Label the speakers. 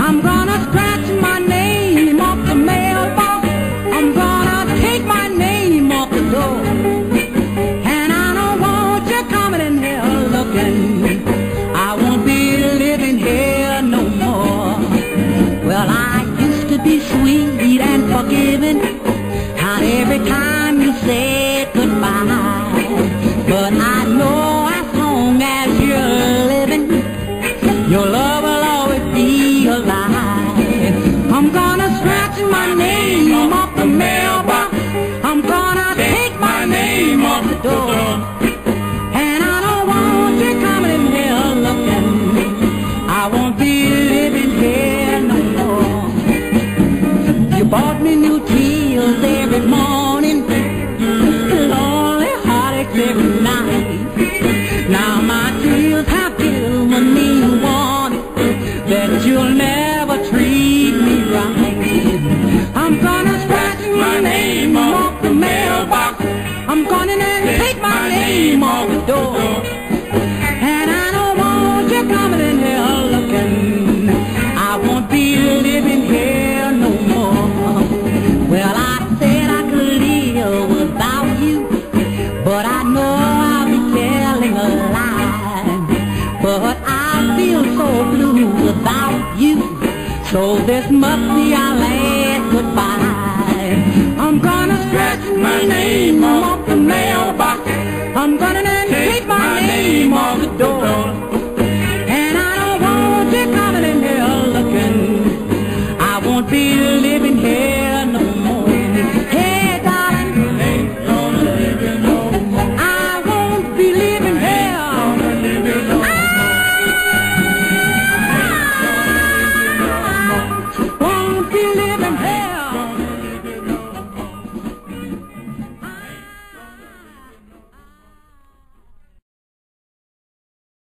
Speaker 1: I'm gonna bought me new tears every morning, lonely heartaches every night. Now my tears have given me a warning that you'll never treat me right. I'm gonna scratch my name off the mailbox. I'm gonna take my name off the door. I'll be telling a lie. But I feel so blue without you, so this must be our last goodbye. I'm gonna scratch my name off